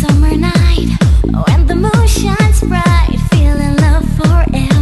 summer night when the moon shines bright, feeling love forever.